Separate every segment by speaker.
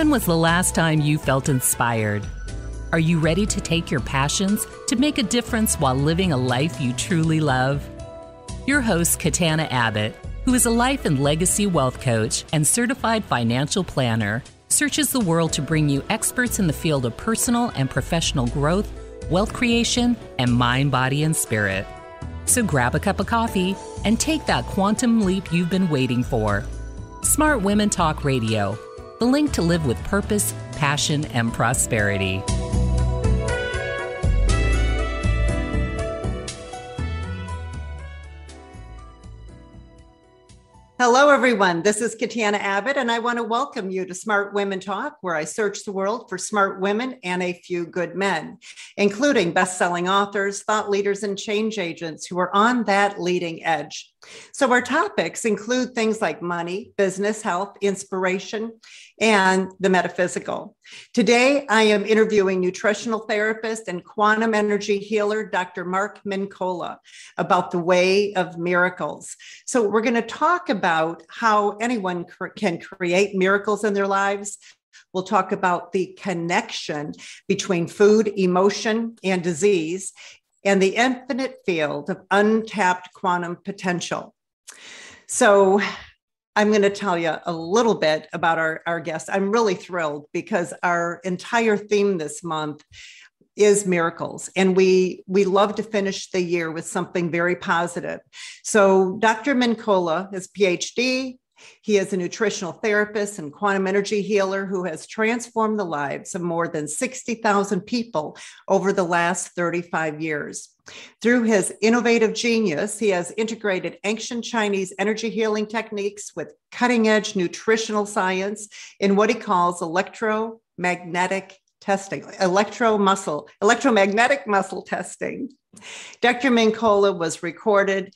Speaker 1: When was the last time you felt inspired? Are you ready to take your passions to make a difference while living a life you truly love? Your host, Katana Abbott, who is a life and legacy wealth coach and certified financial planner, searches the world to bring you experts in the field of personal and professional growth, wealth creation, and mind, body, and spirit. So grab a cup of coffee and take that quantum leap you've been waiting for. Smart Women Talk Radio, the link to live with purpose, passion, and prosperity.
Speaker 2: Hello, everyone. This is Katana Abbott, and I want to welcome you to Smart Women Talk, where I search the world for smart women and a few good men, including best selling authors, thought leaders, and change agents who are on that leading edge. So, our topics include things like money, business, health, inspiration, and the metaphysical. Today, I am interviewing nutritional therapist and quantum energy healer, Dr. Mark Mincolla, about the way of miracles. So, we're going to talk about how anyone can create miracles in their lives. We'll talk about the connection between food, emotion, and disease and the infinite field of untapped quantum potential. So, I'm going to tell you a little bit about our, our guest. I'm really thrilled because our entire theme this month is miracles and we we love to finish the year with something very positive so dr Mincolla is phd he is a nutritional therapist and quantum energy healer who has transformed the lives of more than 60,000 people over the last 35 years. Through his innovative genius, he has integrated ancient Chinese energy healing techniques with cutting edge nutritional science in what he calls electromagnetic testing, electro muscle, electromagnetic muscle testing. Dr. Mincolla was recorded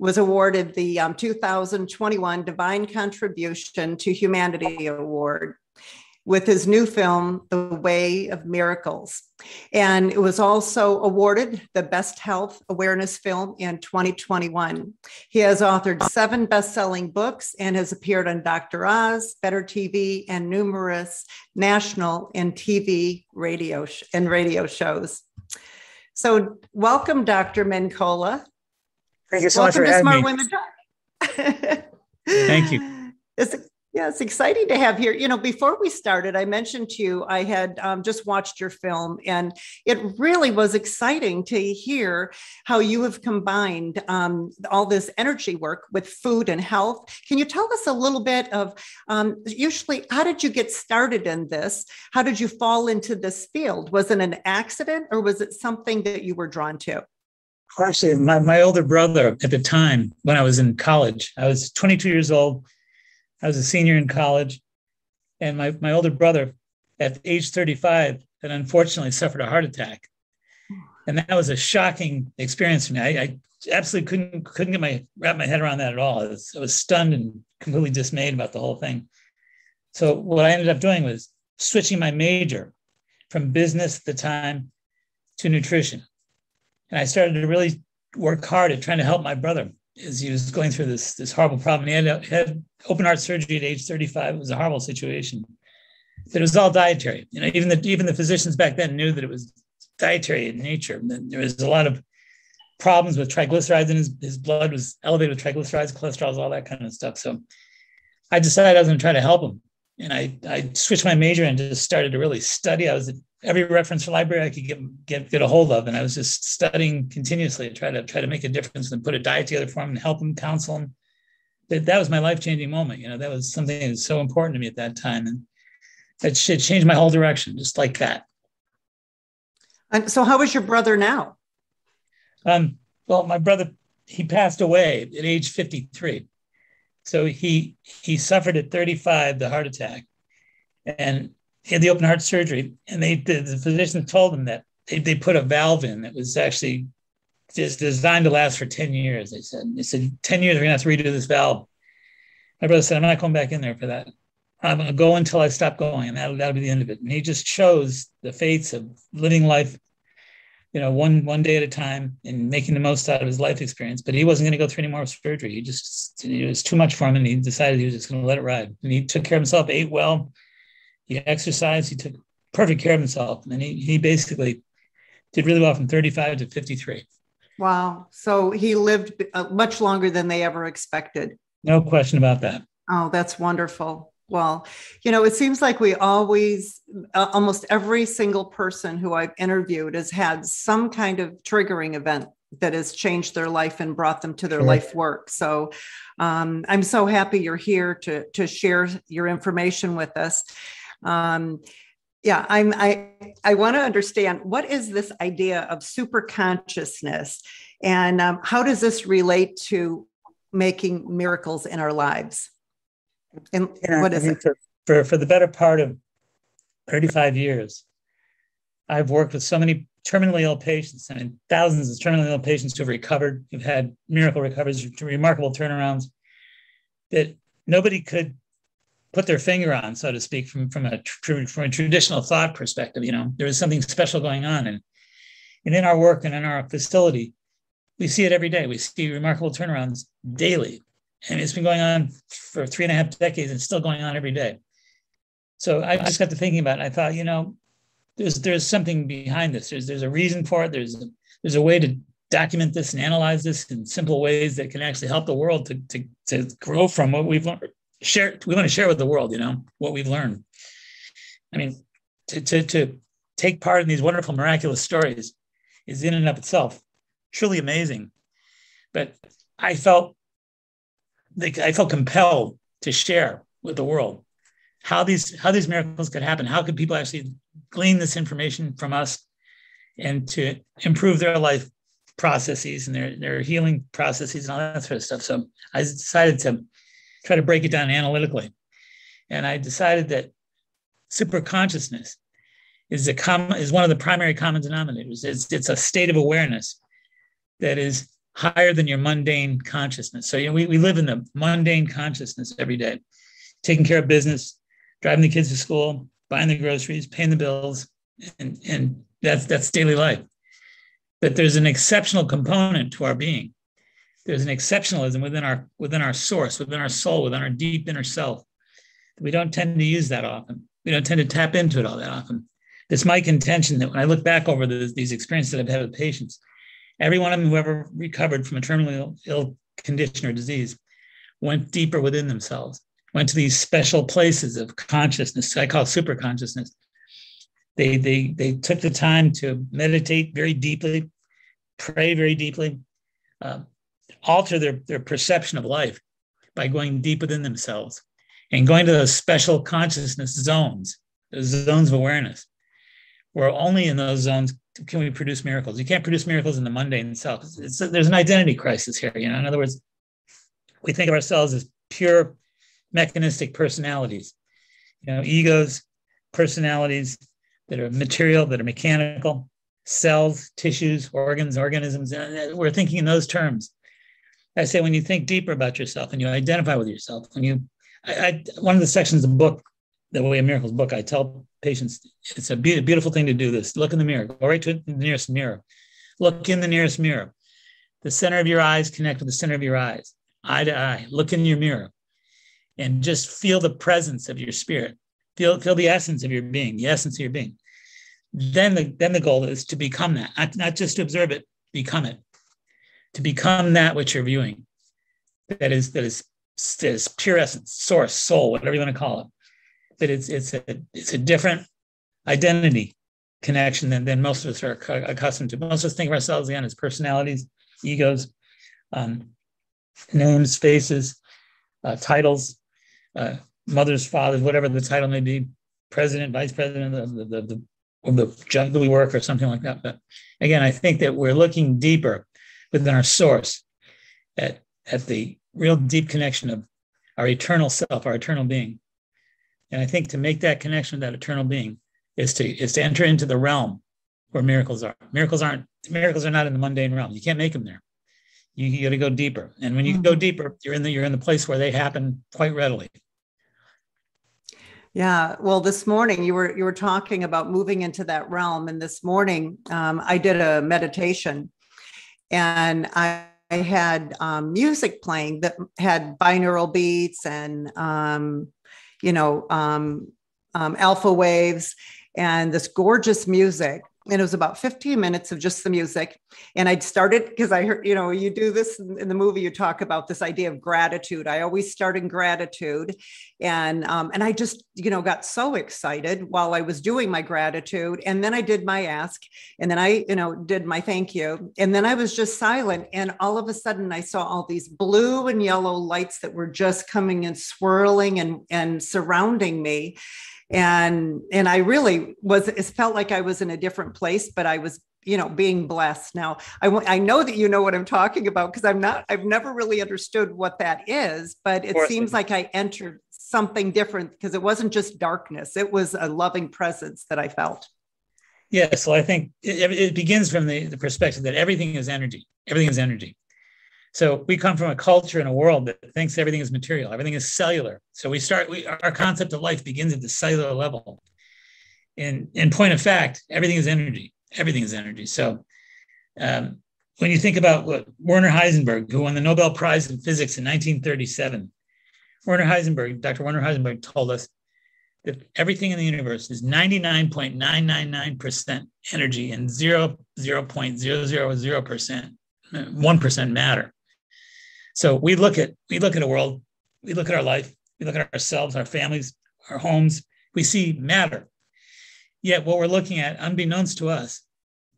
Speaker 2: was awarded the um, 2021 Divine Contribution to Humanity Award with his new film, The Way of Miracles. And it was also awarded the Best Health Awareness Film in 2021. He has authored seven best selling books and has appeared on Dr. Oz, Better TV, and numerous national and TV radio sh- and radio shows. So, welcome, Dr. Mincolla.
Speaker 3: Thank you so Welcome much for having
Speaker 2: Smart me.
Speaker 3: Women Talk. Thank you.
Speaker 2: It's, yeah, it's exciting to have here. You know, before we started, I mentioned to you I had um, just watched your film, and it really was exciting to hear how you have combined um, all this energy work with food and health. Can you tell us a little bit of um, usually how did you get started in this? How did you fall into this field? Was it an accident, or was it something that you were drawn to?
Speaker 3: actually my, my older brother at the time when I was in college, I was 22 years old. I was a senior in college. And my, my older brother at age 35 had unfortunately suffered a heart attack. And that was a shocking experience for me. I, I absolutely couldn't couldn't get my wrap my head around that at all. I was, I was stunned and completely dismayed about the whole thing. So what I ended up doing was switching my major from business at the time to nutrition and I started to really work hard at trying to help my brother as he was going through this this horrible problem. He had, had open heart surgery at age 35. It was a horrible situation. It was all dietary. You know, even the even the physicians back then knew that it was dietary in nature. There was a lot of problems with triglycerides, and his, his blood was elevated with triglycerides, cholesterol, all that kind of stuff. So I decided I was going to try to help him, and I I switched my major and just started to really study. I was at every reference library I could get, get get a hold of, and I was just studying continuously to try to try to make a difference and put a diet together for him and help him, counsel him. That, that was my life changing moment. You know, that was something that was so important to me at that time, and it should change my whole direction, just like that.
Speaker 2: And so, how is your brother now?
Speaker 3: Um, well, my brother he passed away at age 53. So he he suffered at 35 the heart attack, and he had the open heart surgery, and they the, the physician told him that they, they put a valve in that was actually just designed to last for 10 years. They said, they said, 10 years, we're gonna have to redo this valve. My brother said, I'm not going back in there for that. I'm gonna go until I stop going, and that'll, that'll be the end of it. And he just chose the fates of living life, you know, one one day at a time and making the most out of his life experience. But he wasn't going to go through any more surgery. He just it was too much for him, and he decided he was just going to let it ride. And he took care of himself, ate well, He exercised. He took perfect care of himself, and he he basically did really well from 35 to 53.
Speaker 2: Wow. So he lived uh, much longer than they ever expected.
Speaker 3: No question about that.
Speaker 2: Oh, that's wonderful. Well, you know, it seems like we always, uh, almost every single person who I've interviewed has had some kind of triggering event that has changed their life and brought them to their sure. life work. So um, I'm so happy you're here to, to share your information with us. Um, yeah, I'm, I, I want to understand what is this idea of super consciousness and um, how does this relate to making miracles in our lives? And yeah, what is I it?
Speaker 3: For, for, for the better part of 35 years, I've worked with so many terminally ill patients I and mean, thousands of terminally ill patients who have recovered, who've had miracle recoveries, remarkable turnarounds that nobody could put their finger on, so to speak, from, from a from a traditional thought perspective. You know, there is something special going on, and and in our work and in our facility, we see it every day. We see remarkable turnarounds daily, and it's been going on for three and a half decades, and still going on every day. So I just got to thinking about it. I thought, you know, there's there's something behind this. There's there's a reason for it. There's there's a way to document this and analyze this in simple ways that can actually help the world to to, to grow from what we've learned. Share we want to share with the world, you know, what we've learned. I mean, to to to take part in these wonderful miraculous stories is in and of itself truly amazing. But I felt I felt compelled to share with the world how these how these miracles could happen. How could people actually glean this information from us and to improve their life processes and their, their healing processes and all that sort of stuff. So I decided to try to break it down analytically. And I decided that super consciousness is a com- is one of the primary common denominators. It's, it's a state of awareness that is higher than your mundane consciousness. So you know, we, we live in the mundane consciousness every day, taking care of business, driving the kids to school, buying the groceries, paying the bills, and, and that's that's daily life. But there's an exceptional component to our being. There's an exceptionalism within our within our source, within our soul, within our deep inner self. We don't tend to use that often. We don't tend to tap into it all that often. It's my contention that when I look back over the, these experiences that I've had with patients, every one of them who ever recovered from a terminally Ill, condition or disease went deeper within themselves went to these special places of consciousness. I call super consciousness. They, they, they took the time to meditate very deeply, pray very deeply, uh, alter their, their perception of life by going deep within themselves and going to those special consciousness zones, those zones of awareness, where only in those zones can we produce miracles. You can't produce miracles in the mundane self. It's, it's, there's an identity crisis here. You know, in other words, we think of ourselves as pure mechanistic personalities, you know, egos, personalities that are material, that are mechanical, cells, tissues, organs, organisms. We're thinking in those terms. I say when you think deeper about yourself and you identify with yourself, when you, I, I, one of the sections of the book, the Way of Miracles book, I tell patients it's a be- beautiful thing to do this. Look in the mirror, go right to the nearest mirror. Look in the nearest mirror. The center of your eyes connect with the center of your eyes, eye to eye. Look in your mirror and just feel the presence of your spirit feel feel the essence of your being the essence of your being then the then the goal is to become that not, not just to observe it become it to become that which you're viewing that is that is, that is pure essence source soul whatever you want to call it that it's it's a it's a different identity connection than, than most of us are accustomed to most of us think of ourselves again as personalities egos um, names faces uh, titles uh, mothers, fathers, whatever the title may be, president, vice president of the, the, the, the junk that we work or something like that. But again, I think that we're looking deeper within our source at, at the real deep connection of our eternal self, our eternal being. And I think to make that connection with that eternal being is to is to enter into the realm where miracles are. Miracles aren't miracles are not in the mundane realm. You can't make them there you, you got to go deeper. And when you mm-hmm. go deeper, you're in the you're in the place where they happen quite readily.
Speaker 2: Yeah, well, this morning you were you were talking about moving into that realm, and this morning um, I did a meditation, and I, I had um, music playing that had binaural beats and um, you know um, um, alpha waves and this gorgeous music and it was about 15 minutes of just the music. And i'd started because i heard you know you do this in the movie you talk about this idea of gratitude. I always start in gratitude. And um, and i just you know got so excited while i was doing my gratitude. And then i did my ask. And then i you know did my thank you. And then i was just silent. And all of a sudden i saw all these blue and yellow lights that were just coming and swirling and and surrounding me and and i really was it felt like i was in a different place but i was you know being blessed. Now i i know that you know what i'm talking about because i'm not i've never really understood what that is but it seems like i entered something different because it wasn't just darkness it was a loving presence that i felt.
Speaker 3: Yeah so i think it, it begins from the, the perspective that everything is energy everything is energy so we come from a culture and a world that thinks everything is material, everything is cellular. So we start, we, our concept of life begins at the cellular level. In, in point of fact, everything is energy. Everything is energy. So um, when you think about what Werner Heisenberg, who won the Nobel Prize in Physics in 1937, Werner Heisenberg, Dr. Werner Heisenberg told us that everything in the universe is 99.999% energy and 0, 0.000%, 1% matter. So we look at we look at a world, we look at our life, we look at ourselves, our families, our homes. We see matter. Yet what we're looking at, unbeknownst to us,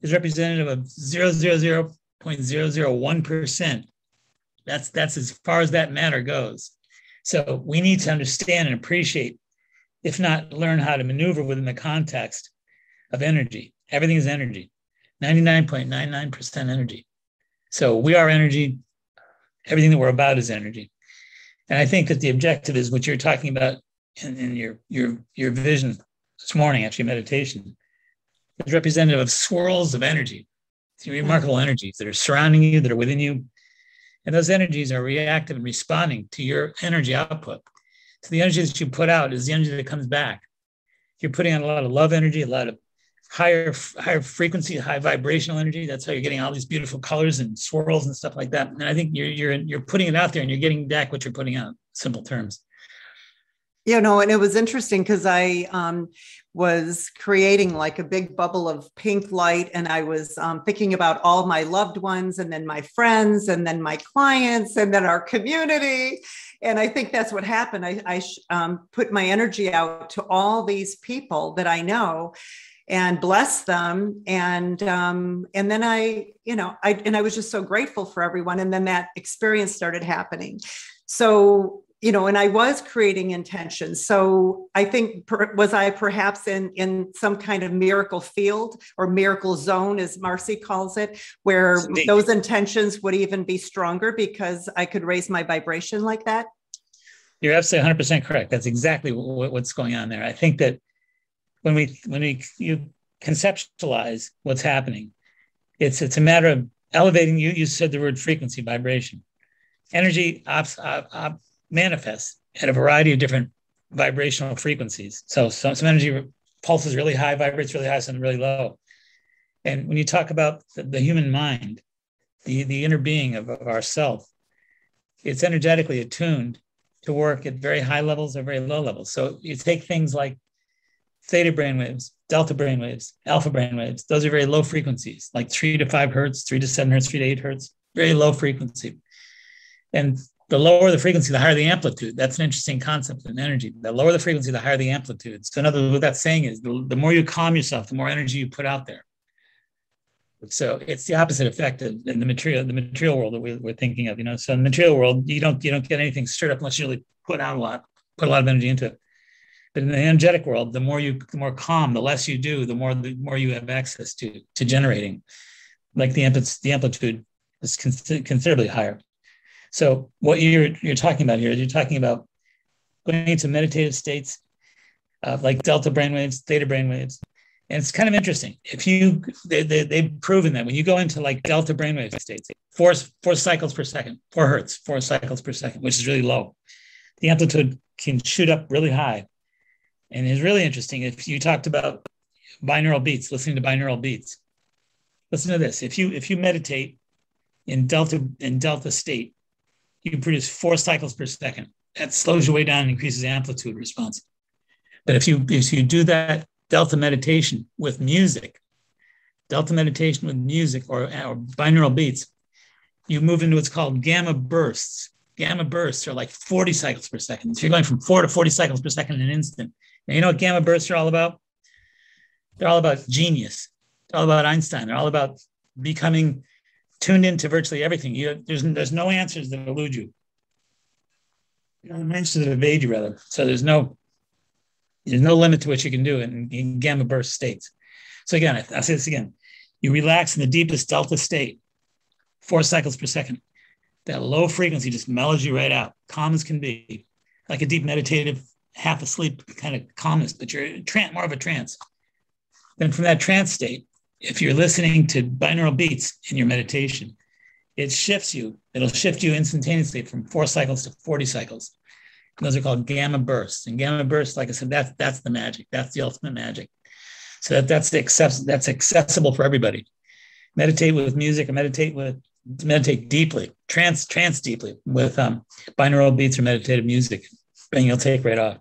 Speaker 3: is representative of 0.001%. That's that's as far as that matter goes. So we need to understand and appreciate, if not learn how to maneuver within the context of energy. Everything is energy, 99.99% energy. So we are energy everything that we're about is energy. And I think that the objective is what you're talking about in, in your your your vision this morning, actually meditation, is representative of swirls of energy, remarkable energies that are surrounding you, that are within you. And those energies are reactive and responding to your energy output. So the energy that you put out is the energy that comes back. You're putting out a lot of love energy, a lot of higher higher frequency, high vibrational energy. That's how you're getting all these beautiful colors and swirls and stuff like that. And I think you're you're you're putting it out there and you're getting back what you're putting out. Simple terms.
Speaker 2: You know, and it was interesting because I um, was creating like a big bubble of pink light, and I was um, thinking about all my loved ones, and then my friends, and then my clients, and then our community. And I think that's what happened. I, I um, put my energy out to all these people that I know, and bless them. And um, and then i you know i and i was just so grateful for everyone. And then that experience started happening. So you know and i was creating intention. So i think per, was i perhaps in in some kind of miracle field or miracle zone as Marci calls it where Indeed. those intentions would even be stronger because i could raise my vibration like that?
Speaker 3: You're absolutely 100% correct. That's exactly what, what's going on there. I think that when we when we you conceptualize what's happening, it's it's a matter of elevating. You you said the word frequency, vibration, energy op, op, op manifests at a variety of different vibrational frequencies. So some, some energy pulses really high, vibrates really high, some really low. And when you talk about the, the human mind, the, the inner being of, of ourself, it's energetically attuned to work at very high levels or very low levels. So you take things like theta brainwaves, delta brainwaves, alpha brainwaves. Those are very low frequencies, like three to five hertz, three to seven hertz, three to eight hertz, very low frequency. And the lower the frequency, the higher the amplitude. That's an interesting concept in energy. The lower the frequency, the higher the amplitude. So, in other words, what that's saying is the, the more you calm yourself, the more energy you put out there. So it's the opposite effect in the material, the material world that we, are thinking of. You know, so in the material world, you don't you don't get anything stirred up unless you really put out a lot, put a lot of energy into it. But in the energetic world, the more you, the more calm, the less you do, the more the more you have access to to generating. Like the amplitude, the amplitude is considerably higher. So what you're you're talking about here is you're talking about going into meditative states, uh, like delta brainwaves, theta brainwaves, and it's kind of interesting. If you they, they, they've proven that when you go into like delta brainwave states, four four cycles per second, four hertz, four cycles per second, which is really low, the amplitude can shoot up really high and it's really interesting. If you talked about binaural beats, listening to binaural beats, listen to this. If you if you meditate in delta in delta state, you produce four cycles per second. That slows your way down and increases amplitude response. But if you if you do that delta meditation with music, delta meditation with music or, or binaural beats, you move into what's called gamma bursts. Gamma bursts are like 40 cycles per second. So you're going from four to 40 cycles per second in an instant. You know what gamma bursts are all about? They're all about genius. They're all about Einstein. They're all about becoming tuned into virtually everything. You, there's, there's no answers that elude you. No answers that evade you, rather. So there's no there's no limit to what you can do in, in gamma burst states. So again, I, I'll say this again. You relax in the deepest delta state, four cycles per second. That low frequency just mellows you right out, calm as can be, like a deep meditative, half asleep kind of calmness, but you're more of a trance. Then from that trance state, if you're listening to binaural beats in your meditation, it shifts you. It'll shift you instantaneously from four cycles to 40 cycles. And those are called gamma bursts. And gamma bursts, like I said, that's that's the magic. That's the ultimate magic. So that, that's access, that's accessible for everybody. Meditate with music or meditate with meditate deeply, trance, trance deeply with um, binaural beats or meditative music, and you'll take right off.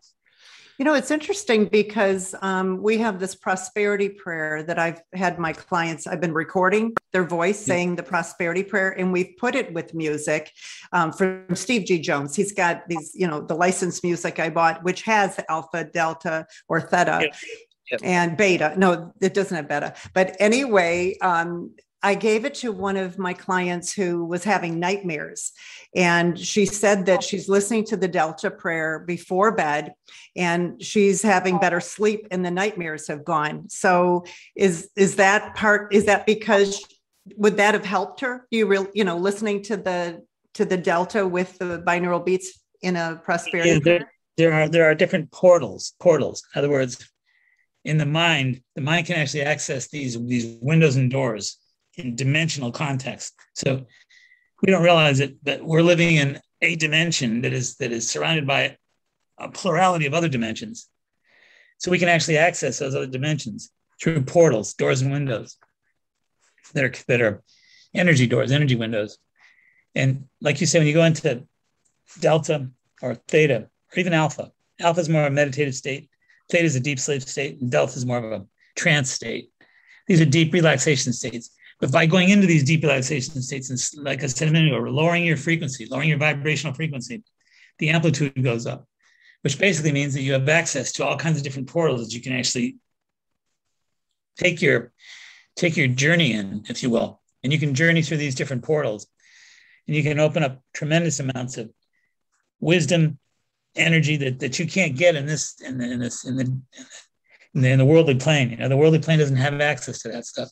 Speaker 2: You know, it's interesting because um, we have this prosperity prayer that I've had my clients, I've been recording their voice saying the prosperity prayer, and we've put it with music um, from Steve G. Jones. He's got these, you know, the licensed music I bought, which has alpha, delta, or theta. Yep. Yep. And beta. No, it doesn't have beta. But anyway, um, I gave it to one of my clients who was having nightmares. And she said that she's listening to the Delta prayer before bed and she's having better sleep and the nightmares have gone. So is is that part is that because would that have helped her? You real you know listening to the to the Delta with the binaural beats in a prosperity
Speaker 3: yeah, there, there are there are different portals portals. In other words, in the mind, the mind can actually access these these windows and doors in dimensional context. So we don't realize it, but we're living in a dimension that is that is surrounded by a plurality of other dimensions. So we can actually access those other dimensions through portals, doors, and windows that are that are energy doors, energy windows. And like you say, when you go into delta or theta or even alpha, alpha is more of a meditative state, theta is a deep sleep state, and delta is more of a trance state. These are deep relaxation states. But by going into these deep relaxation states, and like I said a minute ago, lowering your frequency, lowering your vibrational frequency, the amplitude goes up, which basically means that you have access to all kinds of different portals that you can actually take your take your journey in, if you will, and you can journey through these different portals, and you can open up tremendous amounts of wisdom, energy that, that you can't get in this in, the, in this in the, in the in the worldly plane. You know, the worldly plane doesn't have access to that stuff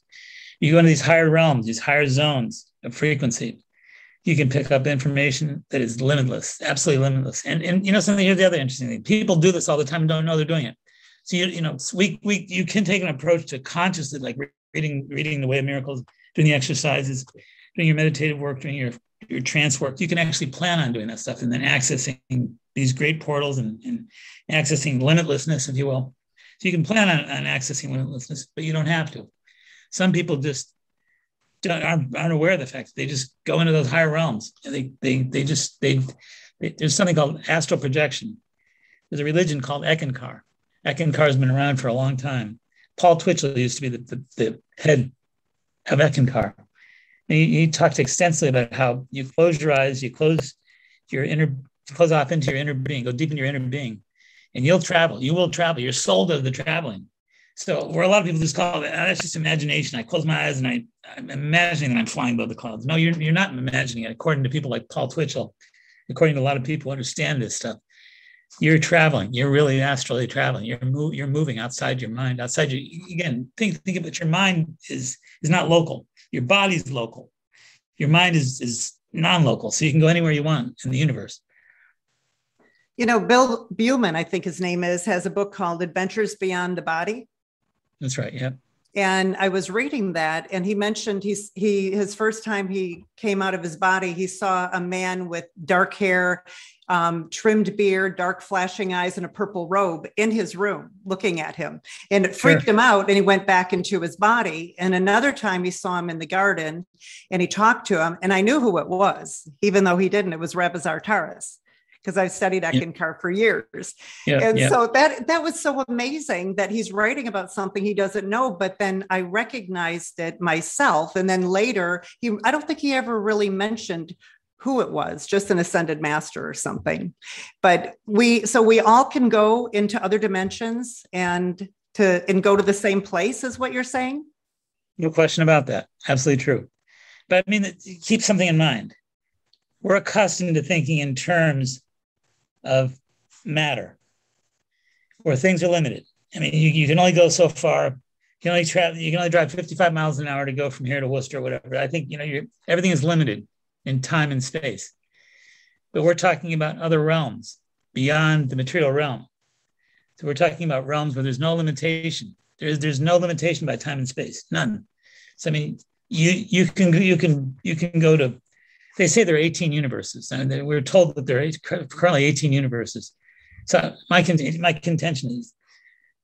Speaker 3: you go into these higher realms, these higher zones of frequency, you can pick up information that is limitless, absolutely limitless. And, and you know, something here's the other interesting thing. People do this all the time and don't know they're doing it. So you, you know, we, we you can take an approach to consciously like reading, reading the way of miracles, doing the exercises, doing your meditative work, doing your your trance work. You can actually plan on doing that stuff and then accessing these great portals and, and accessing limitlessness, if you will. So you can plan on, on accessing limitlessness, but you don't have to. Some people just aren't, aren't aware of the fact they just go into those higher realms. They they they just they, they there's something called astral projection. There's a religion called. Eckankar has been around for a long time. Paul Twitchell used to be the, the, the head of Eckankar. He, he talked extensively about how you close your eyes, you close your inner, close off into your inner being, go deep in your inner being, and you'll travel. You will travel. Your soul does the traveling. So where a lot of people just call it, ah, that's just imagination. I close my eyes and I, I'm imagining that I'm flying above the clouds. No, you're, you're not imagining it. According to people like Paul Twitchell, according to a lot of people who understand this stuff, you're traveling. You're really astrally traveling. You're move, you're moving outside your mind, outside your again. Think think of it. Your mind is is not local. Your body's local. Your mind is is non-local, so you can go anywhere you want in the universe.
Speaker 2: You know, Bill Buhlman, I think his name is, has a book called Adventures Beyond the Body
Speaker 3: that's right. Yeah.
Speaker 2: And I was reading that, and he mentioned he's he his first time he came out of his body, he saw a man with dark hair, um, trimmed beard, dark flashing eyes, and a purple robe in his room looking at him. And it freaked sure. him out, and he went back into his body. And another time he saw him in the garden and he talked to him, and I knew who it was, even though he didn't. It was Rebazar Tarzs because I've studied Eckankar yeah. for years.
Speaker 3: Yeah,
Speaker 2: and
Speaker 3: yeah.
Speaker 2: so that that was so amazing that he's writing about something he doesn't know, but then I recognized it myself. And then later, he I don't think he ever really mentioned who it was, just an ascended master or something. But we so we all can go into other dimensions and to and go to the same place is what you're saying?
Speaker 3: No question about that. Absolutely true. But I mean, keep something in mind. We're accustomed to thinking in terms of matter, where things are limited. I mean, you, you can only go so far. You can only travel. You can only drive 55 miles an hour to go from here to Worcester, or whatever. I think you know everything is limited in time and space. But we're talking about other realms beyond the material realm. So we're talking about realms where there's no limitation. There's there's no limitation by time and space, none. So I mean, you you can you can you can go to. They say there are 18 universes, and we're told that there are currently 18 universes. So my my contention is,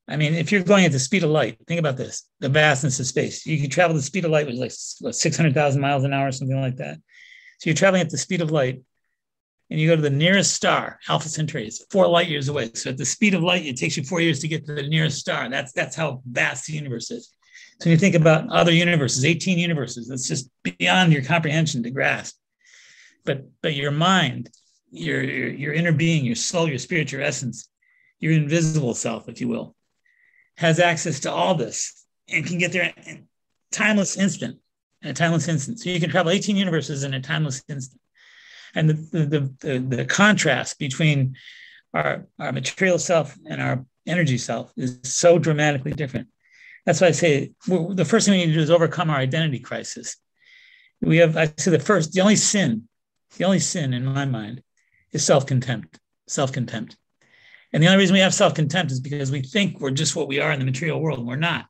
Speaker 3: I mean, if you're going at the speed of light, think about this: the vastness of space. You can travel the speed of light, is like what 600,000 miles an hour, something like that. So you're traveling at the speed of light, and you go to the nearest star, Alpha Centauri. It's four light years away. So at the speed of light, it takes you four years to get to the nearest star. That's that's how vast the universe is. So when you think about other universes, 18 universes, that's just beyond your comprehension to grasp. But but your mind, your, your, your inner being, your soul, your spirit, your essence, your invisible self, if you will, has access to all this and can get there in timeless instant, in a timeless instant. So you can travel 18 universes in a timeless instant. And the, the, the, the contrast between our, our material self and our energy self is so dramatically different. That's why I say the first thing we need to do is overcome our identity crisis. We have, I say, the first, the only sin, the only sin in my mind is self contempt, self contempt. And the only reason we have self contempt is because we think we're just what we are in the material world, and we're not.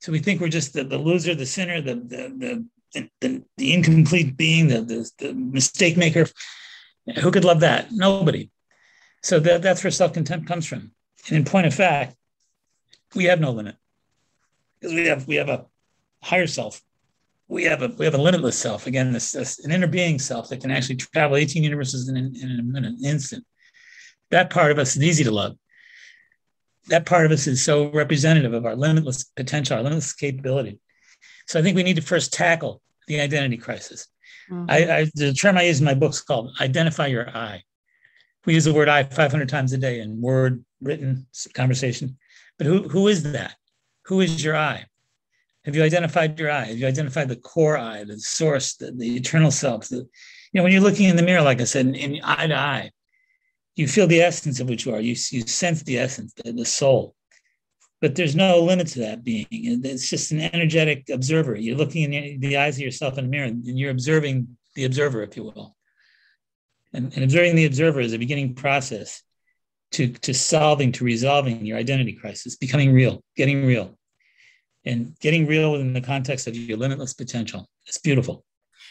Speaker 3: So we think we're just the, the loser, the sinner, the, the, the, the, the incomplete being, the, the, the mistake maker. Who could love that? Nobody. So that, that's where self contempt comes from. And in point of fact, we have no limit because we have we have a higher self. We have a we have a limitless self. Again, this, this an inner being self that can actually travel 18 universes in, in, in an instant. That part of us is easy to love. That part of us is so representative of our limitless potential, our limitless capability. So I think we need to first tackle the identity crisis. Mm-hmm. I, I, the term I use in my book is called identify your I. We use the word I 500 times a day in word, written, conversation. But who, who is that? Who is your I? Have you identified your I? Have you identified the core I, the source, the, the eternal self? The, you know, when you're looking in the mirror, like I said, in, in eye to eye, you feel the essence of what you are. You, you sense the essence, the, the soul. But there's no limit to that being. It's just an energetic observer. You're looking in the eyes of yourself in the mirror and you're observing the observer, if you will. And, and observing the observer is a beginning process to, to solving, to resolving your identity crisis, becoming real, getting real and getting real within the context of your limitless potential. It's beautiful.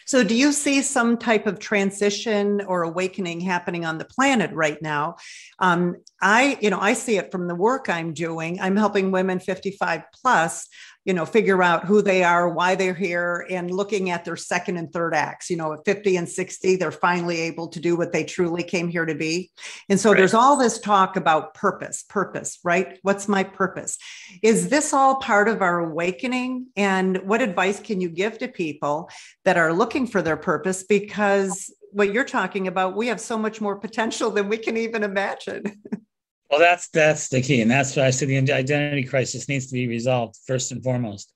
Speaker 2: So, do you see some type of transition or awakening happening on the planet right now? Um, I, you know, I see it from the work I'm doing. I'm helping women 55 plus you know, figure out who they are, why they're here, and looking at their second and third acts. You know, at 50 and 60, they're finally able to do what they truly came here to be. And so right. there's all this talk about purpose, purpose, right? What's my purpose? Is this all part of our awakening? And what advice can you give to people that are looking for their purpose? Because what you're talking about, we have so much more potential than we can even imagine.
Speaker 3: Well, that's that's the key, and that's why I said the identity crisis needs to be resolved first and foremost.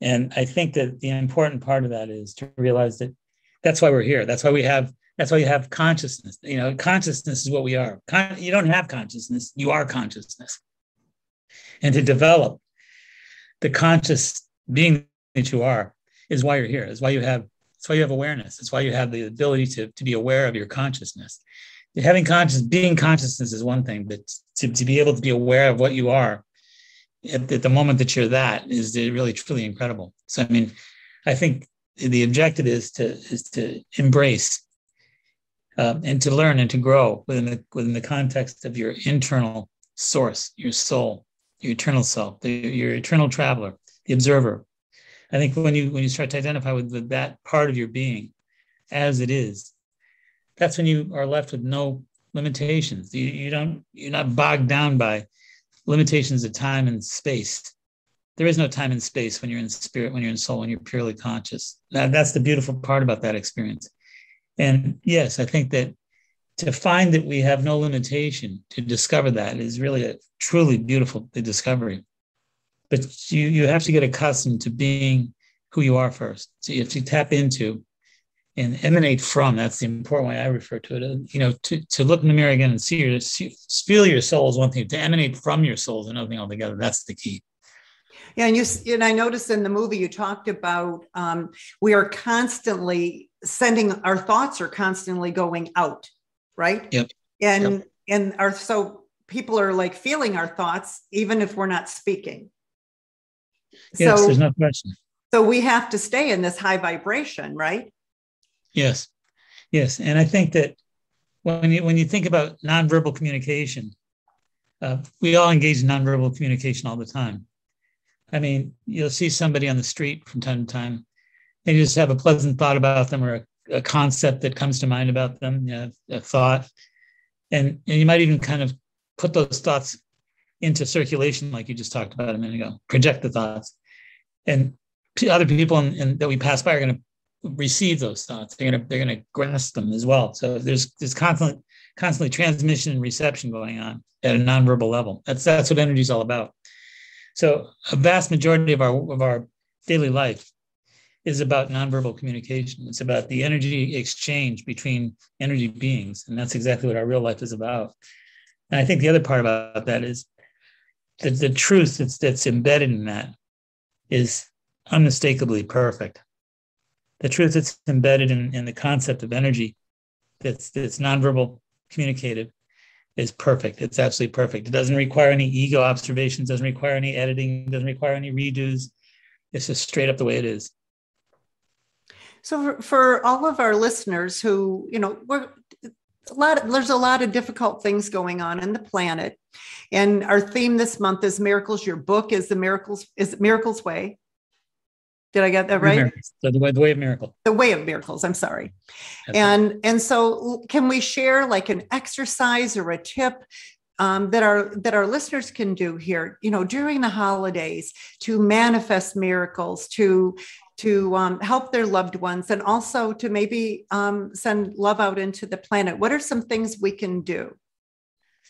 Speaker 3: And I think that the important part of that is to realize that that's why we're here. That's why we have. That's why you have consciousness. You know, consciousness is what we are. Con- you don't have consciousness. You are consciousness. And to develop the conscious being that you are is why you're here. Is why you have. That's why you have awareness. It's why you have the ability to, to be aware of your consciousness having conscious being consciousness is one thing but to, to be able to be aware of what you are at, at the moment that you're that is really truly incredible. So i mean i think the objective is to is to embrace uh, and to learn and to grow within the within the context of your internal source your soul your eternal self the, your eternal traveler the observer. I think when you when you start to identify with that part of your being as it is that's when you are left with no limitations. You, you don't you're not bogged down by limitations of time and space. There is no time and space when you're in spirit, when you're in soul, when you're purely conscious. That, that's the beautiful part about that experience. And yes, I think that to find that we have no limitation, to discover that is really a truly beautiful discovery. But you you have to get accustomed to being who you are first. So you have to tap into and emanate from. That's the important way I refer to it. You know, to, to look in the mirror again and see your see, feel your soul is one thing. To emanate from your soul is another thing altogether. That's the key.
Speaker 2: Yeah, and you and I noticed in the movie you talked about um, we are constantly sending our thoughts are constantly going out, right?
Speaker 3: Yep.
Speaker 2: And
Speaker 3: yep.
Speaker 2: and our so people are like feeling our thoughts even if we're not speaking.
Speaker 3: Yes, so, there's no question.
Speaker 2: So we have to stay in this high vibration, right?
Speaker 3: Yes, yes, and I think that when you when you think about nonverbal communication, uh, we all engage in nonverbal communication all the time. I mean, you'll see somebody on the street from time to time, and you just have a pleasant thought about them or a, a concept that comes to mind about them, you know, a thought, and and you might even kind of put those thoughts into circulation, like you just talked about a minute ago. Project the thoughts, and other people in, in, that we pass by are going to receive those thoughts. They're gonna they're gonna grasp them as well. So there's there's constant constantly transmission and reception going on at a nonverbal level. That's that's what energy is all about. So a vast majority of our of our daily life is about nonverbal communication. It's about the energy exchange between energy beings, and that's exactly what our real life is about. And I think the other part about that is that the truth that's that's embedded in that is unmistakably perfect the truth that's embedded in, in the concept of energy that's that's nonverbal communicative is perfect. It's absolutely perfect. It doesn't require any ego observations, doesn't require any editing, doesn't require any redos. It's just straight up the way it is.
Speaker 2: So for, for all of our listeners who, you know, we're a lot of, there's a lot of difficult things going on in the planet. And our theme this month is miracles. Your book is the miracles is miracles way. Did I get that right?
Speaker 3: So the way, the way of miracle.
Speaker 2: The way of miracles. I'm sorry. That's and right. and so can we share like an exercise or a tip um, that our that our listeners can do here? You know, during the holidays to manifest miracles, to to um, help their loved ones, and also to maybe um, send love out into the planet. What are some things we can do?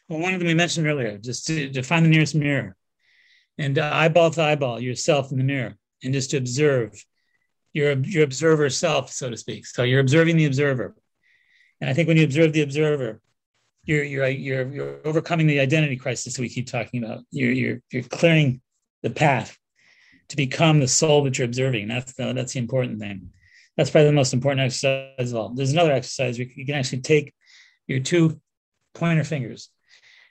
Speaker 3: Well, one of them we mentioned earlier, just to, to find the nearest mirror and uh, eyeball to eyeball yourself in the mirror and just to observe your your observer self, so to speak. So you're observing the observer, and I think when you observe the observer, you're you're you're you're overcoming the identity crisis that we keep talking about. You're you're you're clearing the path to become the soul that you're observing. That's the, that's the important thing. That's probably the most important exercise of all. There's another exercise you can actually take your two pointer fingers.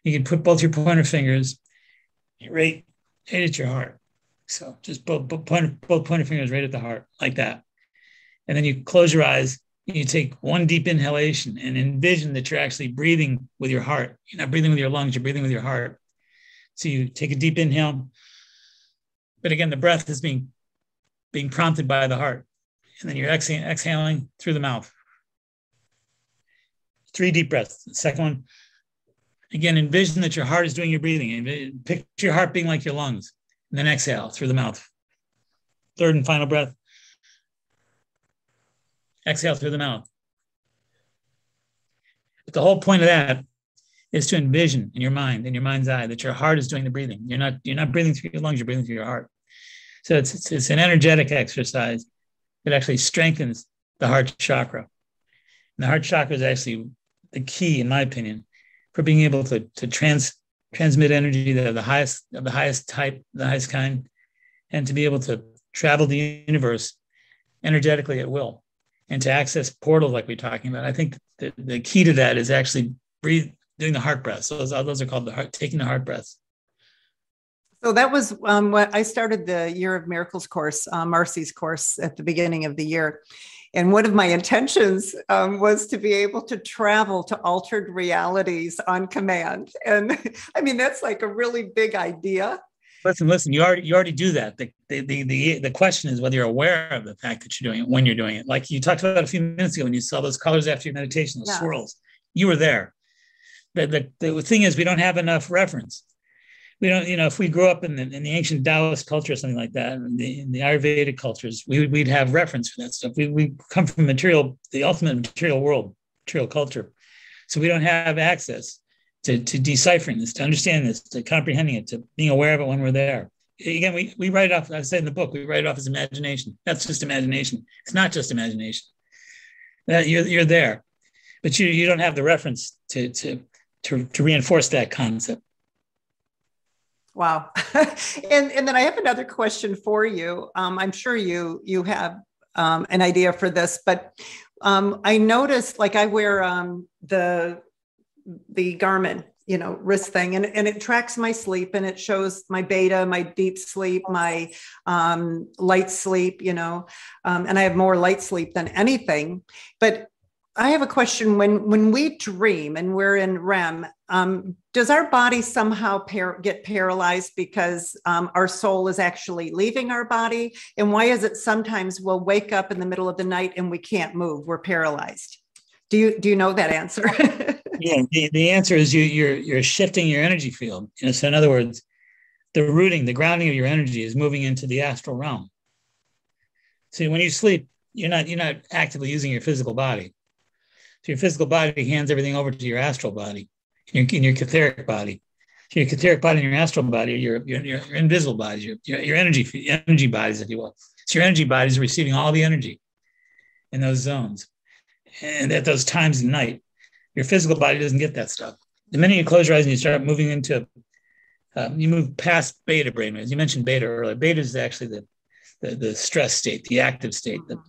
Speaker 3: You can put both your pointer fingers right, right at your heart so just both, both, point, both pointer fingers right at the heart, like that. And then you close your eyes. and You take one deep inhalation and envision that you're actually breathing with your heart. You're not breathing with your lungs, you're breathing with your heart. So you take a deep inhale. But again, the breath is being, being prompted by the heart. And then you're exhaling, exhaling through the mouth. Three deep breaths. Second one, again, envision that your heart is doing your breathing. Picture your heart being like your lungs and then exhale through the mouth. Third and final breath. Exhale through the mouth. But the whole point of that is to envision in your mind, in your mind's eye, that your heart is doing the breathing. You're not you're not breathing through your lungs, you're breathing through your heart. So it's, it's, it's an energetic exercise that actually strengthens the heart chakra. And the heart chakra is actually the key, in my opinion, for being able to, to trans, transmit energy that of the highest of the highest type, the highest kind, and to be able to travel the universe energetically at will and to access portals like we're talking about. I think the, the key to that is actually breathe doing the heart breath. So those, those are called the heart taking the heart breaths.
Speaker 2: So that was um, what I started the Year of Miracles course, uh, Marci's course at the beginning of the year. And one of my intentions um, was to be able to travel to altered realities on command. And I mean, that's like a really big idea.
Speaker 3: Listen, listen, you already you already do that. The, the, the, the, the question is whether you're aware of the fact that you're doing it when you're doing it. Like you talked about a few minutes ago when you saw those colors after your meditation, those yeah. swirls. You were there. the, the, the thing is, we don't have enough reference. We don't, you know, if we grew up in the, in the ancient Taoist culture or something like that, in the, in the Ayurvedic cultures, we, we'd have reference for that stuff. We, we come from material, the ultimate material world, material culture. So we don't have access to, to deciphering this, to understand this, to comprehending it, to being aware of it when we're there. Again, we, we write it off, I said in the book, we write it off as imagination. That's just imagination. It's not just imagination. That you're, you're there, but you, you don't have the reference to, to, to, to reinforce that concept.
Speaker 2: Wow. and, and then I have another question for you. Um, I'm sure you, you have um, an idea for this, but um, I noticed like I wear um, the the Garmin, you know, wrist thing, and, and it tracks my sleep and it shows my beta, my deep sleep, my um, light sleep, you know, um, and I have more light sleep than anything. But I have a question. When when we dream and we're in REM, um, does our body somehow par- get paralyzed because um, our soul is actually leaving our body? And why is it sometimes we'll wake up in the middle of the night and we can't move? We're paralyzed. Do you do you know that answer?
Speaker 3: yeah, the, the answer is you you're you're shifting your energy field. You know, so in other words, the rooting, the grounding of your energy is moving into the astral realm. So when you sleep, you're not you're not actively using your physical body. So your physical body hands everything over to your astral body, in your, in your etheric body. So your etheric body and your astral body, your your, your, your invisible bodies, your, your your energy energy bodies, if you will. So your energy bodies are receiving all the energy in those zones and at those times of night. Your physical body doesn't get that stuff. The minute you close your eyes and you start moving into, um, you move past beta brainwaves. You mentioned beta earlier. Beta is actually the, the, the stress state, the active state, the,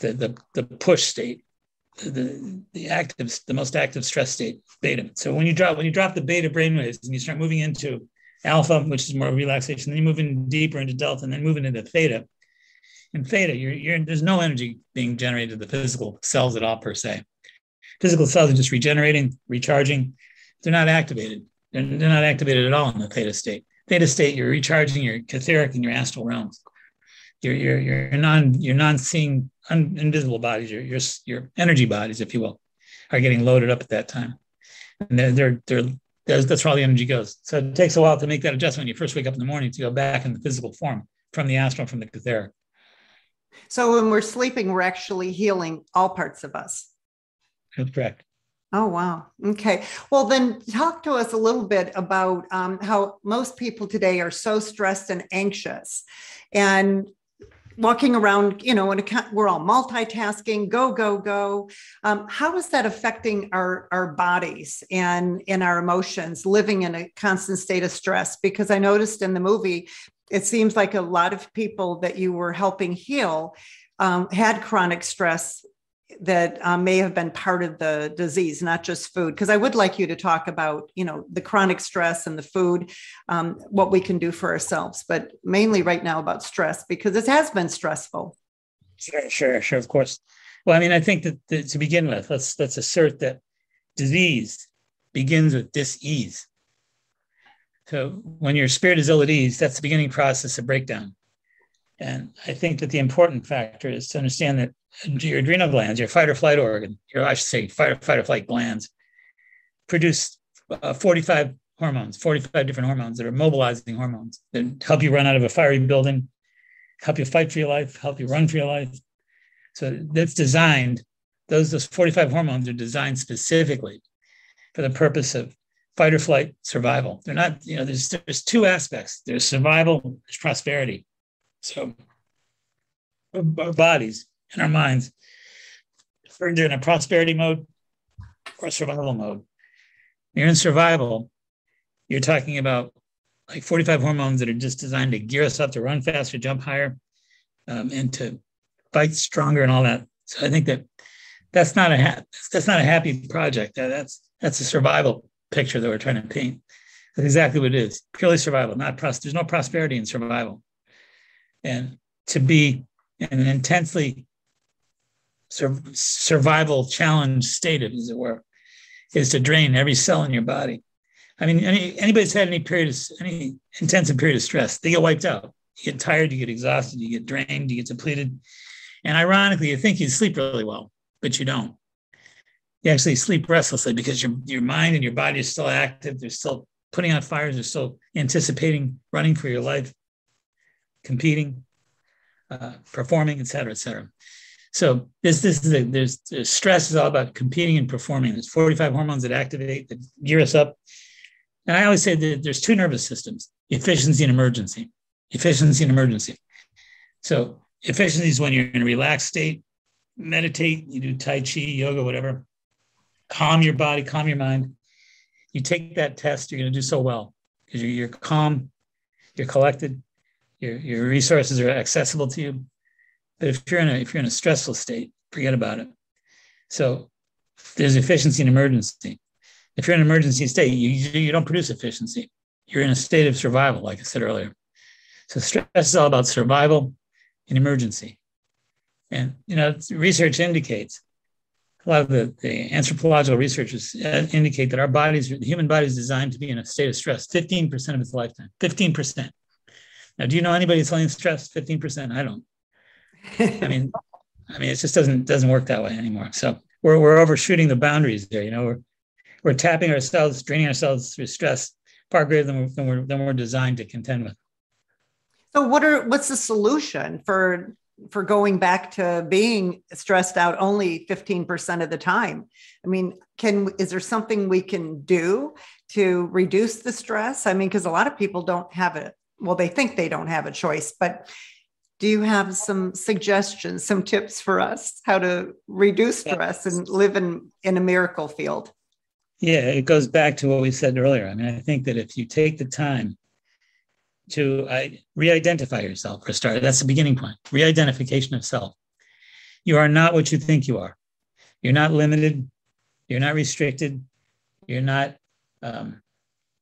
Speaker 3: the, the, the push state, the, the active, the most active stress state, beta. So when you drop, when you drop the beta brainwaves and you start moving into alpha, which is more relaxation, then you move in deeper into delta and then moving into theta, in theta, you're, you're, there's no energy being generated the physical cells at all per se. Physical cells are just regenerating, recharging. They're not activated. They're, they're not activated at all in the theta state. Theta state, you're recharging your etheric and your astral realms. Your your your non your non-seeing un, invisible bodies, your your your energy bodies, if you will, are getting loaded up at that time, and they're they're, they're that's, that's where all the energy goes. So it takes a while to make that adjustment when you first wake up in the morning to go back in the physical form from the astral, from the etheric.
Speaker 2: So when we're sleeping, we're actually healing all parts of us.
Speaker 3: That's correct.
Speaker 2: Oh, wow. Okay. Well, then talk to us a little bit about um, how most people today are so stressed and anxious and walking around, you know, and we're all multitasking, go, go, go. Um, how is that affecting our, our bodies and in our emotions, living in a constant state of stress? Because I noticed in the movie, it seems like a lot of people that you were helping heal um, had chronic stress that um, may have been part of the disease, not just food. Because I would like you to talk about, you know, the chronic stress and the food, um, what we can do for ourselves, but mainly right now about stress because it has been stressful.
Speaker 3: Sure, sure, sure. Of course. Well, I mean, I think that, that to begin with, let's let's assert that disease begins with dis-ease. So when your spirit is ill at ease, that's the beginning process of breakdown. And I think that the important factor is to understand that your adrenal glands, your fight or flight organ, your I should say fight or, fight or flight glands, produce uh, 45 hormones, 45 different hormones that are mobilizing hormones that help you run out of a fiery building, help you fight for your life, help you run for your life. So that's designed, those, those 45 hormones are designed specifically for the purpose of fight or flight survival. They're not, you know, there's there's two aspects. There's survival, there's prosperity. So our bodies and our minds, they're in a prosperity mode or survival mode. You're in survival, you're talking about like 45 hormones that are just designed to gear us up to run faster, jump higher, um, and to fight stronger and all that. So I think that that's not a ha- that's not a happy project. That's that's a survival picture that we're trying to paint. That's exactly what it is. Purely survival, not pros- there's no prosperity in survival. And to be in an intensely sur- survival challenge state, as it were, is to drain every cell in your body. I mean, any, anybody's had any period of any intensive period of stress, they get wiped out. You get tired, you get exhausted, you get drained, you get depleted. And ironically, you think you sleep really well, but you don't. you actually sleep restlessly because your your mind and your body is still active. They're still putting out fires. They're still anticipating running for your life, competing, uh, performing, et cetera, et cetera. So this this is a, there's, there's stress is all about competing and performing. There's 45 hormones that activate that gear us up. And I always say that there's two nervous systems: efficiency and emergency. Efficiency and emergency. So efficiency is when you're in a relaxed state, meditate, you do tai chi, yoga, whatever. Calm your body, calm your mind. You take that test, you're going to do so well because you're, you're calm, you're collected, your, your resources are accessible to you. But if you're in a if you're in a stressful state, forget about it. So there's efficiency and emergency. If you're in an emergency state, you, you don't produce efficiency. You're in a state of survival, like I said earlier. So stress is all about survival and emergency. And you know, research indicates a lot of the, the anthropological researchers uh, indicate that our bodies, the human body is designed to be in a state of stress 15% of its lifetime. 15%. Now, do you know anybody only stressed 15%? I don't. I mean, I mean, it just doesn't doesn't work that way anymore. So we're we're overshooting the boundaries there. You know, we're we're tapping ourselves, draining ourselves through stress far greater than we're, than we're, than we're designed to contend with.
Speaker 2: So, what are what's the solution for for going back to being stressed out only 15% of the time i mean can is there something we can do to reduce the stress i mean because a lot of people don't have it well they think they don't have a choice but do you have some suggestions some tips for us how to reduce stress and live in in a miracle field?
Speaker 3: Yeah it goes back to what we said earlier. I mean i think that if you take the time to uh, re-identify yourself for a start that's the beginning point re-identification of self. You are not what you think you are. You're not limited. You're not restricted. You're not um,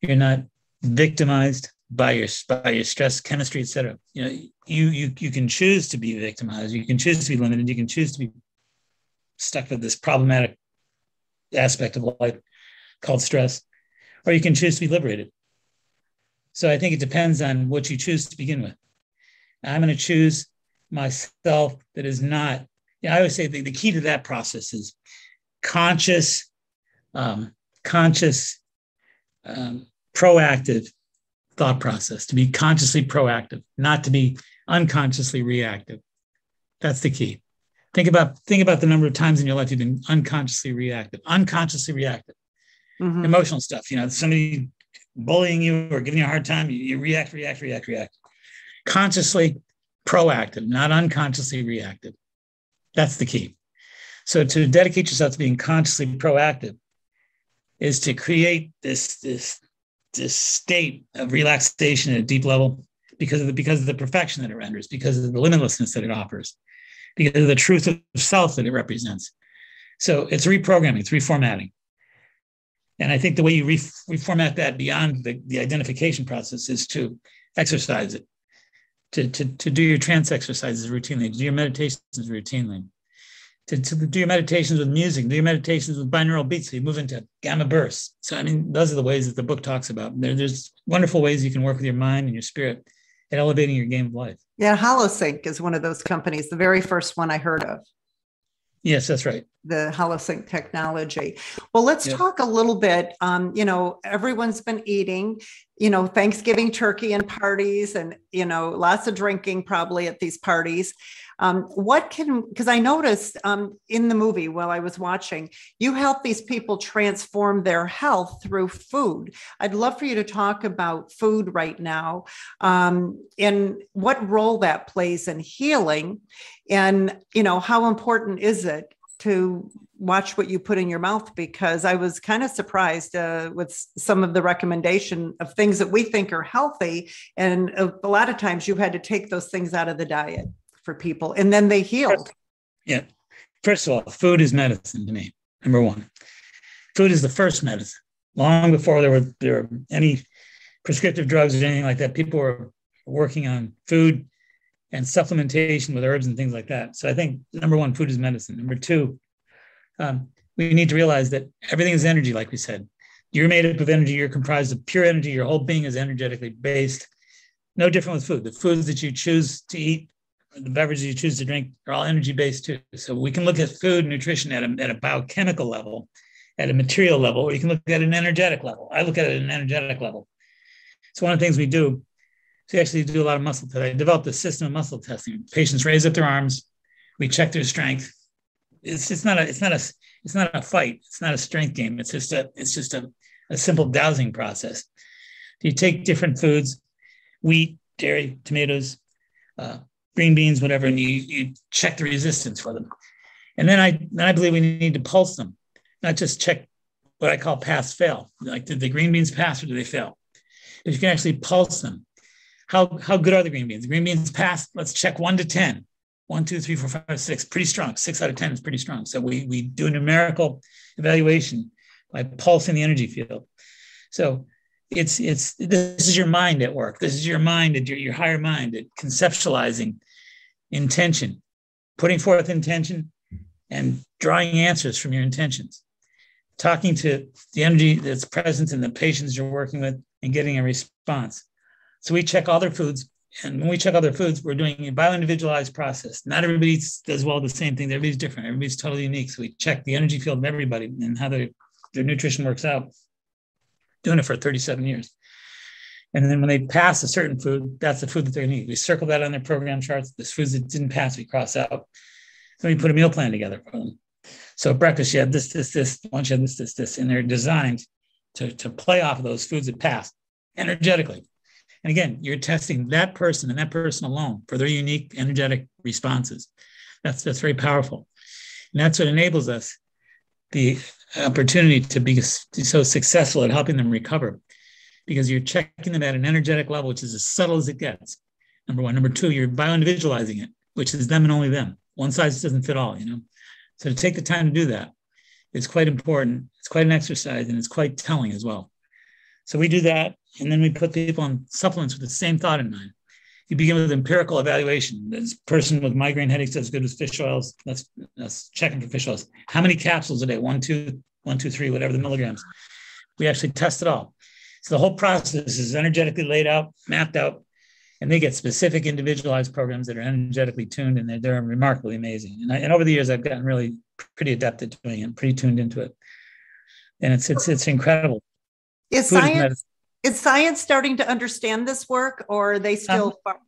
Speaker 3: you're not victimized by your by your stress chemistry etc you know you you you can choose to be victimized. You can choose to be limited. You can choose to be stuck with this problematic aspect of life called stress or you can choose to be liberated. So i think it depends on what you choose to begin with. I'm going to choose myself that is not yeah, i always say the, the key to that process is conscious um, conscious um, proactive thought process, to be consciously proactive, not to be unconsciously reactive. That's the key. Think about think about the number of times in your life you've been unconsciously reactive, unconsciously reactive. Mm-hmm. Emotional stuff, you know, somebody bullying you or giving you a hard time, you, you react, react, react, react. Consciously proactive, not unconsciously reactive. That's the key. So to dedicate yourself to being consciously proactive is to create this this this state of relaxation at a deep level because of the because of the perfection that it renders, because of the limitlessness that it offers, because of the truth of self that it represents. So it's reprogramming, it's reformatting. And I think the way you re- reformat that beyond the, the identification process is to exercise it, to, to, to do your trance exercises routinely, to do your meditations routinely, to, to do your meditations with music, do your meditations with binaural beats. So you move into gamma bursts. So, I mean, those are the ways that the book talks about. There, there's wonderful ways you can work with your mind and your spirit at elevating your game of life.
Speaker 2: Yeah, HoloSync is one of those companies, the very first one I heard of.
Speaker 3: Yes, that's right.
Speaker 2: The HoloSync technology. Well, let's yeah. talk a little bit. Um, you know, everyone's been eating, you know, Thanksgiving turkey and parties and, you know, lots of drinking probably at these parties. Um, what can, because I noticed um, in the movie while I was watching, you help these people transform their health through food. I'd love for you to talk about food right now um, and what role that plays in healing. And, you know, how important is it to watch what you put in your mouth because I was kind of surprised uh, with some of the recommendation of things that we think are healthy. And a, a lot of times you had to take those things out of the diet for people and then they healed.
Speaker 3: Yeah. First of all, food is medicine to me. Number one, food is the first medicine. Long before there were there were any prescriptive drugs or anything like that, people were working on food and supplementation with herbs and things like that. So I think number one, food is medicine. Number two, um, we need to realize that everything is energy, like we said. You're made up of energy. You're comprised of pure energy. Your whole being is energetically based. No different with food. The foods that you choose to eat the beverages you choose to drink are all energy based too. So we can look at food nutrition at a, at a biochemical level, at a material level, or you can look at an energetic level. I look at it at an energetic level. So one of the things we do is we actually do a lot of muscle testing. I developed a system of muscle testing. Patients raise up their arms, we check their strength. It's, it's not a it's not a it's not a fight. It's not a strength game. It's just a it's just a, a simple dowsing process. You take different foods, wheat, dairy, tomatoes, uh, green beans, whatever, and you, you check the resistance for them. And then I then I believe we need to pulse them, not just check what I call pass fail. Like did the green beans pass or do they fail? If you can actually pulse them, how how good are the green beans? The green beans pass. Let's check one to ten. One, two, three, four, five, six. Pretty strong. Six out of ten is pretty strong. So we we do a numerical evaluation by pulsing the energy field. So it's it's this is your mind at work. This is your mind your, your higher mind at conceptualizing intention, putting forth intention and drawing answers from your intentions, talking to the energy that's present in the patients you're working with and getting a response. So we check all their foods. And when we check all their foods, we're doing a bio-individualized process. Not everybody does well the same thing. Everybody's different. Everybody's totally unique. So we check the energy field of everybody and how their, their nutrition works out. Doing it for 37 years. And then when they pass a certain food, that's the food that they're going to eat. We circle that on their program charts. The foods that didn't pass, we cross out. Then we put a meal plan together for them. So breakfast, you have this, this, this. Lunch, you have this, this, this. And they're designed to, to play off of those foods that pass energetically. And again, you're testing that person and that person alone for their unique energetic responses. That's, that's very powerful. And that's what enables us the opportunity to be so successful at helping them recover because you're checking them at an energetic level, which is as subtle as it gets. Number one. Number two, you're bio-individualizing it, which is them and only them. One size doesn't fit all, you know. So to take the time to do that is quite important. It's quite an exercise and it's quite telling as well. So we do that, and then we put people on supplements with the same thought in mind. You begin with empirical evaluation. This person with migraine headaches does good with fish oils. Let's, let's checking for fish oils. How many capsules a day? One, two, one, two, three, whatever the milligrams. We actually test it all. So the whole process is energetically laid out, mapped out, and they get specific individualized programs that are energetically tuned and they're, they're remarkably amazing. And, I, and over the years, I've gotten really pretty adept at doing it, pretty tuned into it. And it's, it's, it's incredible.
Speaker 2: Is science, is science starting to understand this work or are they still? Um, far-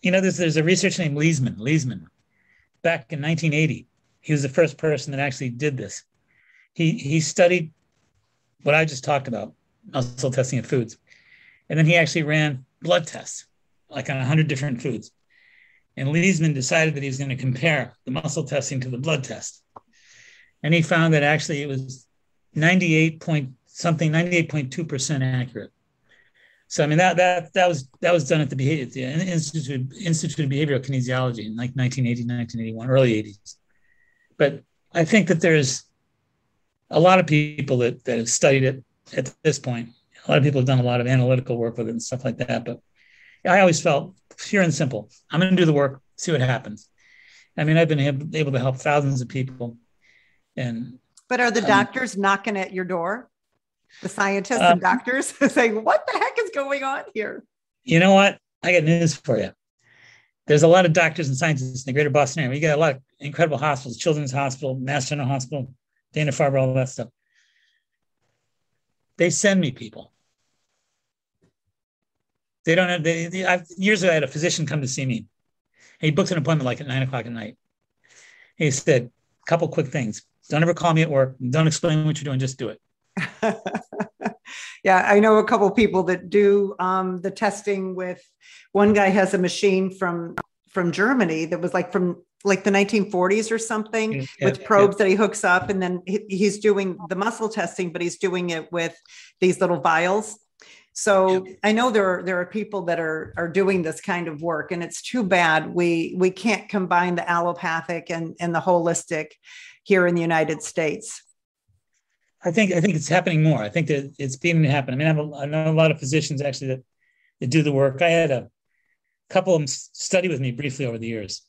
Speaker 3: you know, there's, there's a researcher named Leseman, Leseman, back in 1980. He was the first person that actually did this. He, he studied what I just talked about muscle testing of foods. And then he actually ran blood tests, like on 100 different foods. And Liesman decided that he was going to compare the muscle testing to the blood test. And he found that actually it was 98 point something, 98.2% accurate. So I mean that that that was that was done at the, behavior, the Institute Institute of Behavioral Kinesiology in like 1980, 1981, early 80s. But I think that there's a lot of people that, that have studied it at this point. A lot of people have done a lot of analytical work with it and stuff like that. But I always felt pure and simple. I'm going to do the work, see what happens. I mean, I've been able to help thousands of people. And
Speaker 2: but are the um, doctors knocking at your door? The scientists um, and doctors saying, "What the heck is going on here?"
Speaker 3: You know what? I got news for you. There's a lot of doctors and scientists in the greater Boston area. We got a lot of incredible hospitals, Children's Hospital, Mass General Hospital, Dana Farber, all that stuff. They send me people. They don't have, they, they I've, years ago, I had a physician come to see me. He booked an appointment like at nine o'clock at night. He said, a couple quick things. Don't ever call me at work. Don't explain what you're doing. Just do it.
Speaker 2: yeah, I know a couple people that do um, the testing with. One guy has a machine from from Germany that was like from like the 1940s or something mm, yeah, with probes yeah. that he hooks up and then he, he's doing the muscle testing but he's doing it with these little vials. So yeah. i know there are there are people that are are doing this kind of work and it's too bad we we can't combine the allopathic and and the holistic here in the united states.
Speaker 3: I think i think it's happening more. I think that it's beginning to happen. I mean I, have a, I know a lot of physicians actually that, that do the work. I had a couple of them study with me briefly over the years.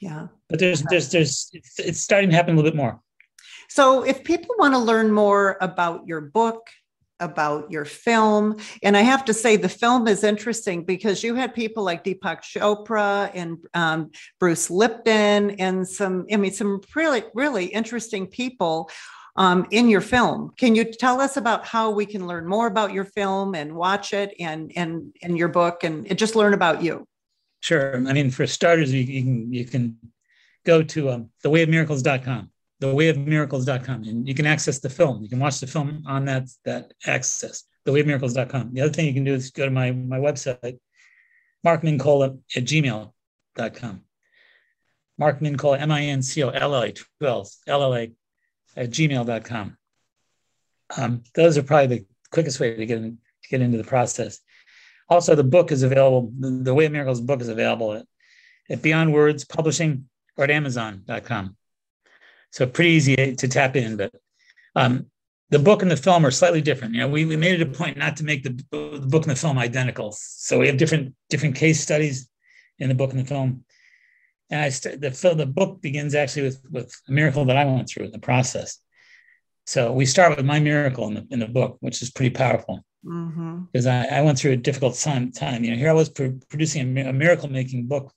Speaker 2: Yeah.
Speaker 3: But there's there's there's it's, it's starting to happen a little bit more.
Speaker 2: So if people want to learn more about your book about your film. And I have to say, the film is interesting because you had people like Deepak Chopra and um, Bruce Lipton and some, I mean, some really, really interesting people um, in your film. Can you tell us about how we can learn more about your film and watch it and and and your book and, just learn about you?
Speaker 3: Sure. I mean, for starters, you, you can you can go to um, thewayofmiracles.com thewayofmiracles.com and you can access the film you can watch the film on that that access thewayofmiracles.com the other thing you can do is go to my my website markmincolla at gmail.com mark mincolla m-i-n-c-o-l-l-a 12 l-l-a at gmail.com um, those are probably the quickest way to get in, to get into the process also the book is available the, way of miracles book is available at, at beyond words publishing or at amazon.com so pretty easy to tap in. But um, the book and the film are slightly different. You know, we, we made it a point not to make the, the book and the film identical. So we have different different case studies in the book and the film. And I st- the the book begins actually with with a miracle that I went through in the process. So we start with my miracle in the in the book, which is pretty powerful because mm-hmm. I, I, went through a difficult time. Time, you know, here I was pr- producing a, a miracle making book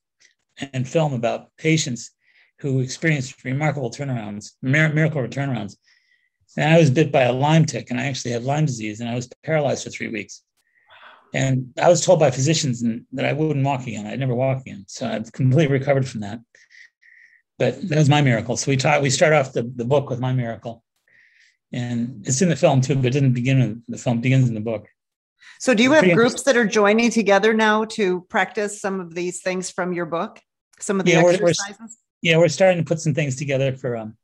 Speaker 3: and film about patients who experienced remarkable turnarounds, miracle turnarounds. And I was bit by a Lyme tick, and I actually had Lyme disease, and I was paralyzed for three weeks. And I was told by physicians that I wouldn't walk again. I'd never walk again. So I've completely recovered from that. But that was my miracle. So we taught, we start off the, the book with my miracle. And it's in the film too, but it didn't begin in the film, begins in the book.
Speaker 2: So do you have groups that are joining together now to practice some of these things from your book? Some of the yeah, exercises?
Speaker 3: We're, we're, yeah, we're starting to put some things together for um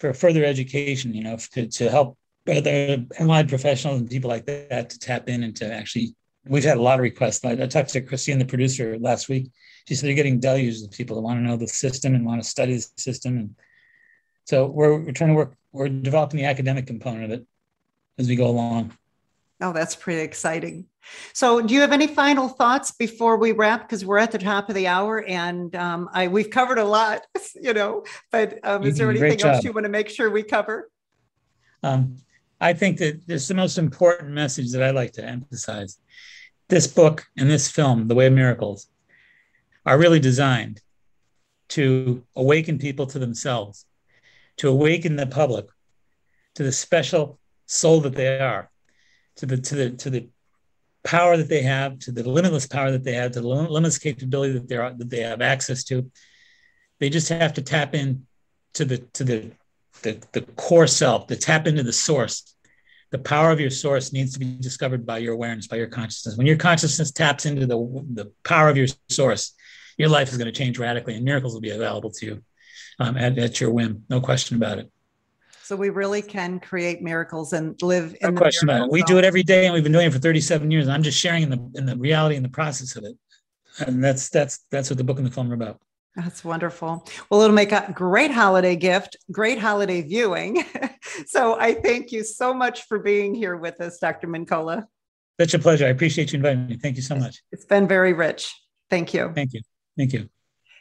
Speaker 3: for further education, you know, to, to help other allied professionals and people like that to tap in and to actually we've had a lot of requests. I, I talked to Christine, the producer, last week. She said they're getting deluges of people that want to know the system and want to study the system. And so we're, we're trying to work, we're developing the academic component of it as we go along.
Speaker 2: Oh, that's pretty exciting. So, do you have any final thoughts before we wrap? Because we're at the top of the hour, and um, I we've covered a lot, you know. But um, is there anything else you want to make sure we cover?
Speaker 3: Um, I think that this is the most important message that I like to emphasize. This book and this film, The Way of Miracles, are really designed to awaken people to themselves, to awaken the public to the special soul that they are to the to the to the power that they have, to the limitless power that they have, to the limitless capability that they are that they have access to. They just have to tap in to the to the the, the core self, to tap into the source. The power of your source needs to be discovered by your awareness, by your consciousness. When your consciousness taps into the, the power of your source, your life is going to change radically and miracles will be available to you um, at, at your whim. No question about it.
Speaker 2: So we really can create miracles and live in
Speaker 3: no question about it. We do it every day and we've been doing it for 37 years. I'm just sharing in the in the reality and the process of it. And that's that's that's what the book and the film are about.
Speaker 2: That's wonderful. Well, it'll make a great holiday gift, great holiday viewing. so I thank you so much for being here with us, Dr. Mincolla.
Speaker 3: Such a pleasure. I appreciate you inviting me. Thank you so much.
Speaker 2: It's been very rich. Thank you.
Speaker 3: Thank you. Thank you.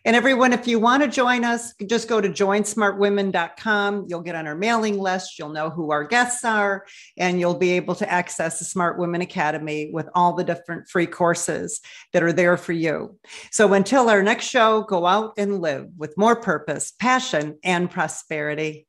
Speaker 2: And everyone, if you want to join us, just go to joinsmartwomen.com. You'll get on our mailing list. You'll know who our guests are, and you'll be able to access the Smart Women Academy with all the different free courses that are there for you. So until our next show, go out and live with more purpose, passion, and prosperity.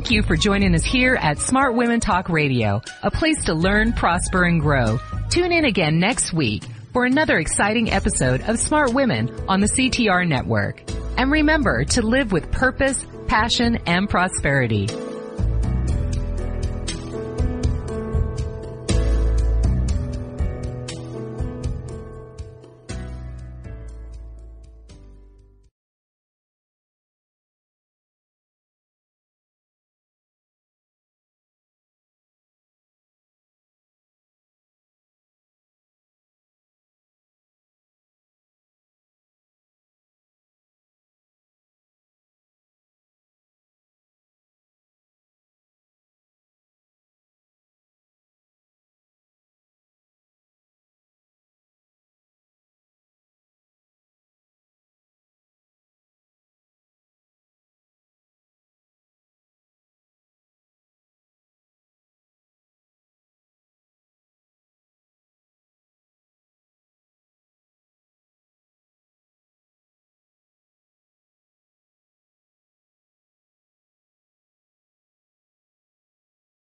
Speaker 1: Thank you for joining us here at Smart Women Talk Radio, a place to learn, prosper, and grow. Tune in again next week for another exciting episode of Smart Women on the CTR network. And remember to live with purpose, passion, and prosperity.